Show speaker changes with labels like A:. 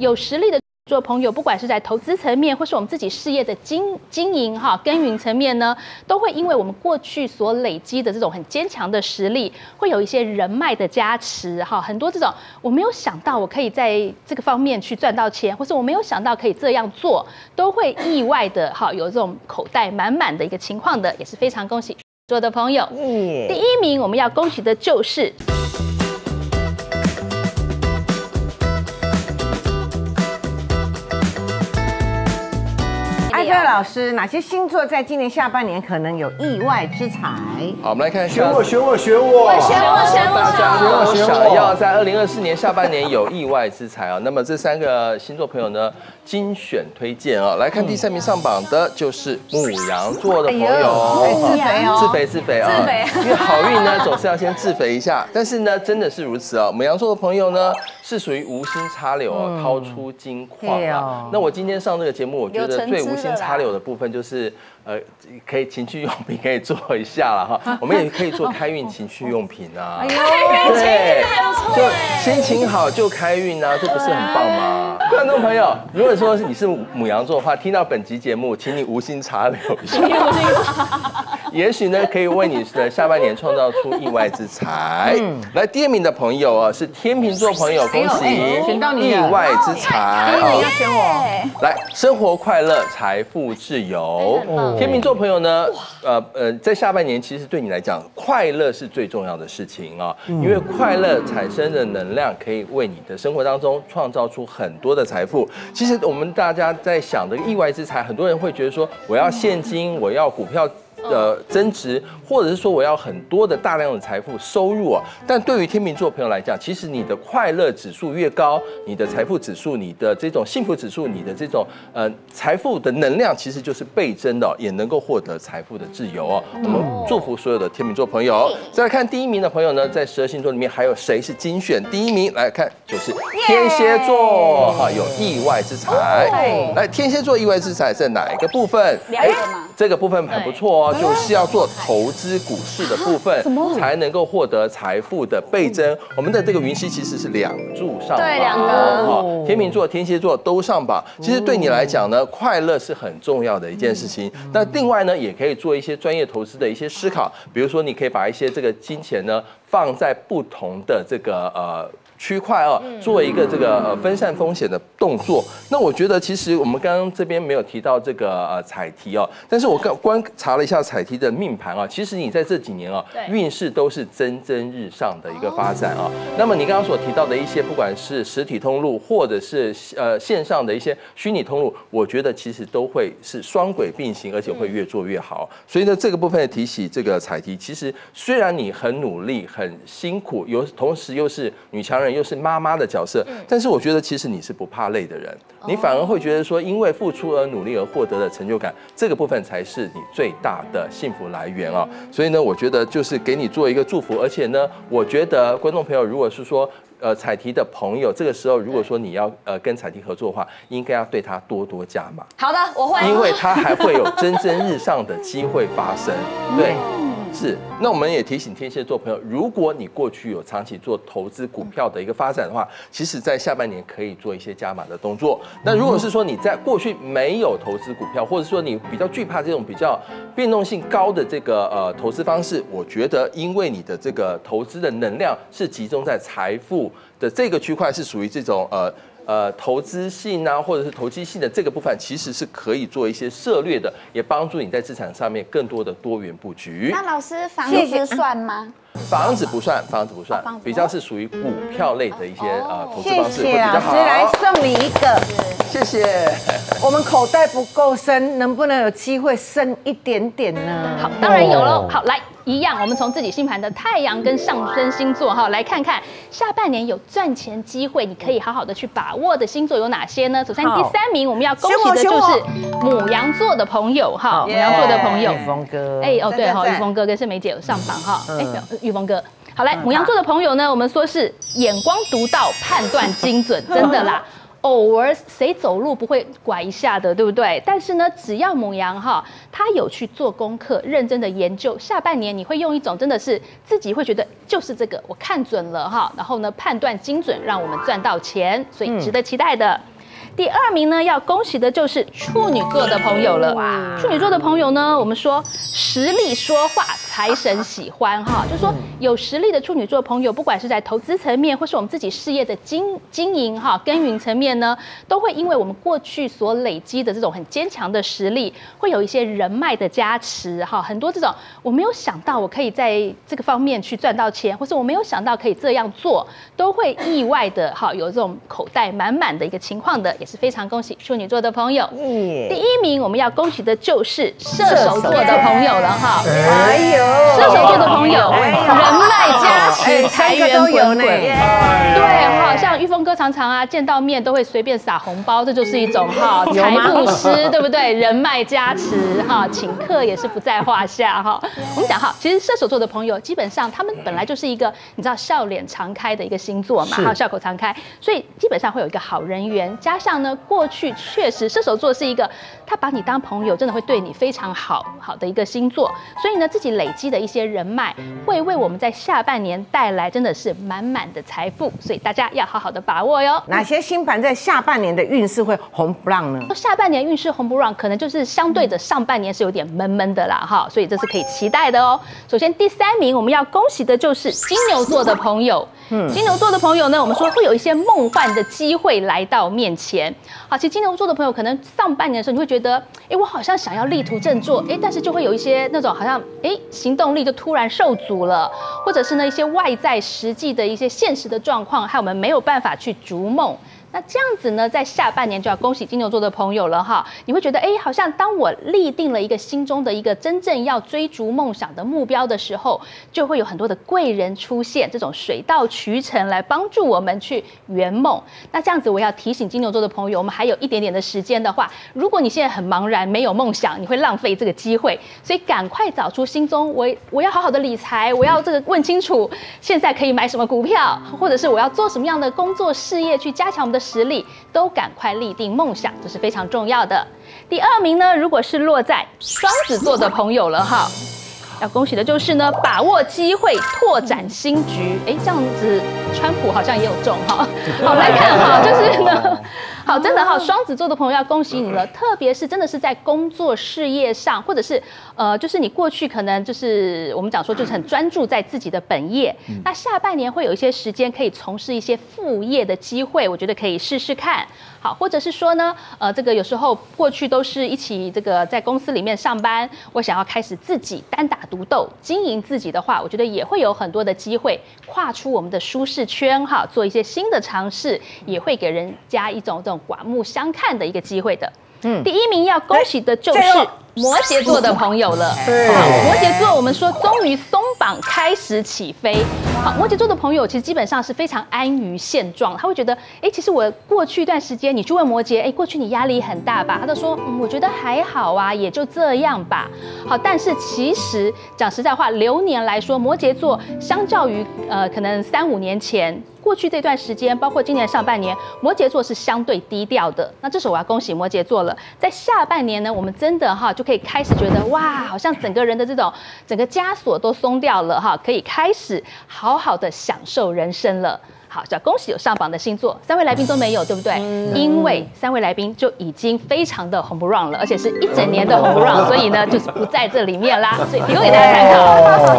A: 有实力的。做朋友，不管是在投资层面，或是我们自己事业的经经营哈耕耘层面呢，都会因为我们过去所累积的这种很坚强的实力，会有一些人脉的加持哈。很多这种我没有想到我可以在这个方面去赚到钱，或是我没有想到可以这样做，都会意外的哈有这种口袋满满的一个情况的，也是非常恭喜所有的朋友。第一名我们要恭喜的就是。
B: 各老师，哪些星座在今年下半年可能有意外之财？
C: 好，我们来看，
D: 选我，选我，选我，
A: 选我，选我，
C: 大家都想要在二零二四年下半年有意外之财啊。那么这三个星座朋友呢，精选推荐啊，来看第三名上榜的就是母羊座的朋友，
B: 自肥哦，
C: 自肥自肥啊，因为好运呢总是要先自肥一下。但是呢，真的是如此啊，母羊座的朋友呢是属于无心插柳哦，掏出金矿啊。那我今天上这个节目，我觉得最无心。插柳的部分就是，呃，可以情趣用品可以做一下了哈，我们也可以做开运情趣用品啊，
A: 对，
C: 就心情好就开运啊，这不是很棒吗？观众朋友，如果说你是母羊座的话，听到本集节目，请你无心插柳一下，也许呢可以为你的下半年创造出意外之财。嗯来第二名的朋友啊，是天秤座朋友，恭喜，
B: 选到你
C: 意外之财，
B: 第一名要选我，
C: 来生活快乐财。富自由，天秤座朋友呢？呃呃，在下半年其实对你来讲，快乐是最重要的事情啊，因为快乐产生的能量可以为你的生活当中创造出很多的财富。其实我们大家在想的意外之财，很多人会觉得说，我要现金，我要股票。的增值，或者是说我要很多的大量的财富收入啊，但对于天秤座朋友来讲，其实你的快乐指数越高，你的财富指数、你的这种幸福指数、你的这种呃财富的能量，其实就是倍增的，也能够获得财富的自由哦。我们祝福所有的天秤座朋友。再来看第一名的朋友呢，在十二星座里面还有谁是精选第一名？来看就是天蝎座哈，有意外之财。来，天蝎座意外之财在哪一个部分？
A: 哎，
C: 这个部分很不错哦。就是要做投资股市的部分，才能够获得财富的倍增。我们的这个云溪其实是两柱上榜，
A: 对，两个
C: 哈，天秤座、天蝎座都上榜。其实对你来讲呢，快乐是很重要的一件事情。那另外呢，也可以做一些专业投资的一些思考，比如说你可以把一些这个金钱呢放在不同的这个呃。区块啊，做一个这个呃分散风险的动作。那我觉得其实我们刚刚这边没有提到这个呃彩题哦，但是我刚观察了一下彩题的命盘啊，其实你在这几年啊，运势都是蒸蒸日上的一个发展啊。那么你刚刚所提到的一些，不管是实体通路或者是呃线上的一些虚拟通路，我觉得其实都会是双轨并行，而且会越做越好。所以呢，这个部分的提起这个彩题，其实虽然你很努力、很辛苦，有同时又是女强人。又是妈妈的角色，但是我觉得其实你是不怕累的人，你反而会觉得说，因为付出而努力而获得的成就感，这个部分才是你最大的幸福来源啊！所以呢，我觉得就是给你做一个祝福，而且呢，我觉得观众朋友如果是说呃彩提的朋友，这个时候如果说你要呃跟彩提合作的话，应该要对他多多加码。
A: 好的，我会，
C: 因为他还会有蒸蒸日上的机会发生，对。是，那我们也提醒天蝎座朋友，如果你过去有长期做投资股票的一个发展的话，其实在下半年可以做一些加码的动作。那如果是说你在过去没有投资股票，或者说你比较惧怕这种比较变动性高的这个呃投资方式，我觉得因为你的这个投资的能量是集中在财富的这个区块，是属于这种呃。呃，投资性啊，或者是投机性的这个部分，其实是可以做一些涉略的，也帮助你在资产上面更多的多元布局。
A: 那老师，房子算吗？
C: 房子不算，房子不算，比较是属于股票类的一些啊投资方式
B: 会比较好。来送你一个，
C: 谢谢。
B: 我们口袋不够深，能不能有机会深一点点呢？
A: 好，当然有喽。好，来。一样，我们从自己星盘的太阳跟上升星座哈来看看下半年有赚钱机会，你可以好好的去把握的星座有哪些呢？首先第三名我们要恭喜的就是母羊座的朋友哈，母羊座的朋友，
B: 玉峰哥，
A: 哎哦对哈，玉峰哥跟盛梅姐有上榜哈，哎玉峰哥，好来母羊座的朋友呢，我们说是眼光独到，判断精准，真的啦。偶尔谁走路不会拐一下的，对不对？但是呢，只要母羊哈，他有去做功课，认真的研究，下半年你会用一种真的是自己会觉得就是这个，我看准了哈，然后呢判断精准，让我们赚到钱，所以值得期待的。第二名呢，要恭喜的就是处女座的朋友了。处女座的朋友呢，我们说实力说话，财神喜欢哈，就是说有实力的处女座朋友，不管是在投资层面，或是我们自己事业的经经营哈耕耘层面呢，都会因为我们过去所累积的这种很坚强的实力，会有一些人脉的加持哈，很多这种我没有想到我可以在这个方面去赚到钱，或是我没有想到可以这样做，都会意外的哈有这种口袋满满的一个情况的。也是非常恭喜处女座的朋友。第一名我们要恭喜的就是射手座的朋友了哈。哎呦，射手座的朋友，人脉加持，财源滚滚。对哈，像玉峰哥常常啊见到面都会随便撒红包，这就是一种哈财布施，对不对？人脉加持哈，请客也是不在话下哈。我们讲哈，其实射手座的朋友基本上他们本来就是一个你知道笑脸常开的一个星座嘛，哈，笑口常开，所以基本上会有一个好人缘，加上。呢，过去确实射手座是一个他把你当朋友，真的会对你非常好好的一个星座，所以呢，自己累积的一些人脉会为我们在下半年带来真的是满满的财富，所以大家要好好的把握哟。
B: 哪些星盘在下半年的运势会红不让呢？
A: 下半年运势红不让，可能就是相对的上半年是有点闷闷的啦，哈，所以这是可以期待的哦。首先第三名我们要恭喜的就是金牛座的朋友，金牛座的朋友呢，我们说会有一些梦幻的机会来到面前。好，其实金牛座的朋友可能上半年的时候，你会觉得，哎，我好像想要力图振作，哎，但是就会有一些那种好像，哎，行动力就突然受阻了，或者是呢一些外在实际的一些现实的状况，害我们没有办法去逐梦。那这样子呢，在下半年就要恭喜金牛座的朋友了哈，你会觉得哎，好像当我立定了一个心中的一个真正要追逐梦想的目标的时候，就会有很多的贵人出现，这种水到渠成来帮助我们去圆梦。那这样子，我要提醒金牛座的朋友，我们还有一点点的时间的话，如果你现在很茫然，没有梦想，你会浪费这个机会，所以赶快找出心中我我要好好的理财，我要这个问清楚现在可以买什么股票，或者是我要做什么样的工作事业去加强我们的。实力都赶快立定梦想，这是非常重要的。第二名呢，如果是落在双子座的朋友了哈，要恭喜的就是呢，把握机会，拓展新局。哎，这样子，川普好像也有中哈。好来看哈，就是呢。好，真的哈，双子座的朋友要恭喜你了，特别是真的是在工作事业上，或者是呃，就是你过去可能就是我们讲说就是很专注在自己的本业，那下半年会有一些时间可以从事一些副业的机会，我觉得可以试试看。好，或者是说呢，呃，这个有时候过去都是一起这个在公司里面上班，我想要开始自己单打独斗经营自己的话，我觉得也会有很多的机会跨出我们的舒适圈哈，做一些新的尝试，也会给人家一种这种刮目相看的一个机会的。嗯，第一名要恭喜的就是摩羯座的朋友了。好，摩羯座，我们说终于松榜，开始起飞。好，摩羯座的朋友其实基本上是非常安于现状，他会觉得，哎，其实我过去一段时间，你去问摩羯，哎，过去你压力很大吧？他就说，我觉得还好啊，也就这样吧。好，但是其实讲实在话，流年来说，摩羯座相较于呃，可能三五年前。过去这段时间，包括今年上半年，摩羯座是相对低调的。那这时候我要恭喜摩羯座了，在下半年呢，我们真的哈就可以开始觉得哇，好像整个人的这种整个枷锁都松掉了哈，可以开始好好的享受人生了。好，要恭喜有上榜的星座，三位来宾都没有，对不对？因为三位来宾就已经非常的红不让了，而且是一整年的红不让，所以呢就是不在这里面啦，所以提供给大家参考。